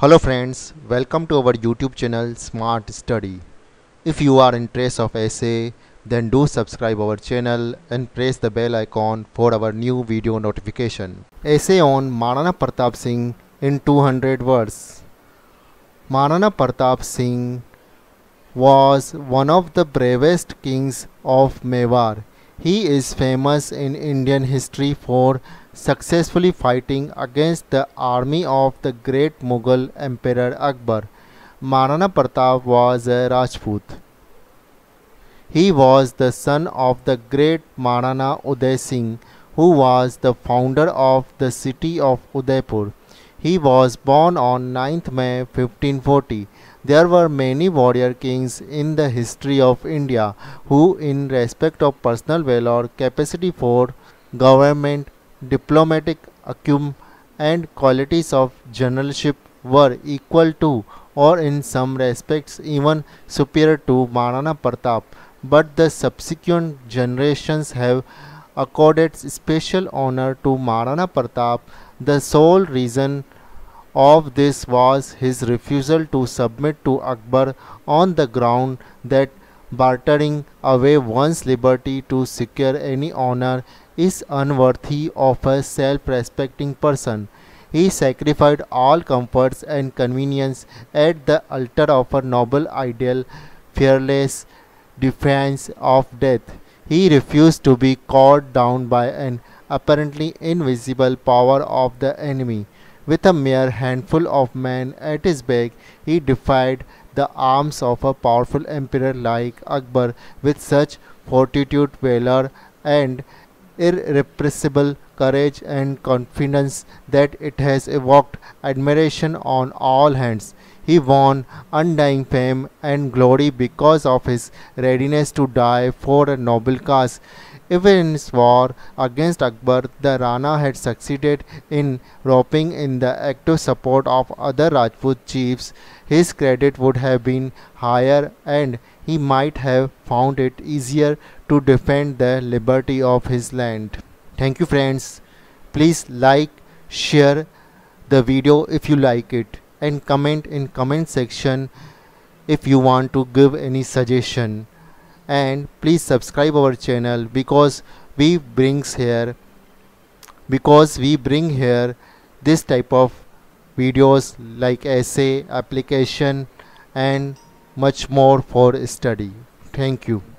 Hello friends, welcome to our YouTube channel Smart Study. If you are interested of essay, then do subscribe our channel and press the bell icon for our new video notification. Essay on Maharana Pratap Singh in 200 words. Maharana Pratap Singh was one of the bravest kings of Mewar. He is famous in Indian history for successfully fighting against the army of the great Mughal Emperor Akbar. Maharana Pratap was a Rajput. He was the son of the great Maharana Uday Singh, who was the founder of the city of Udaipur. He was born on 9th May 1540. There were many warrior kings in the history of India who, in respect of personal valor, capacity for government, diplomatic acumen, and qualities of generalship, were equal to, or in some respects even superior to, Maharana Pratap. But the subsequent generations have accorded special honor to Maharana Pratap. The sole reason of this was his refusal to submit to Akbar on the ground that bartering away one's liberty to secure any honor is unworthy of a self respecting person. He sacrificed all comforts and convenience at the altar of a noble ideal, fearless defiance of death. He refused to be caught down by an apparently invisible power of the enemy. With a mere handful of men at his back, he defied the arms of a powerful emperor like Akbar with such fortitude, valor, and irrepressible courage and confidence that it has evoked admiration on all hands. He won undying fame and glory because of his readiness to die for a noble cause. Even in his war against Akbar, the Rana had succeeded in roping in the active support of other Rajput chiefs. His credit would have been higher and he might have found it easier to defend the liberty of his land. Thank you friends. Please like, share the video if you like it and comment in comment section if you want to give any suggestion and please subscribe our channel because we brings here because we bring here this type of videos like essay application and much more for study. Thank you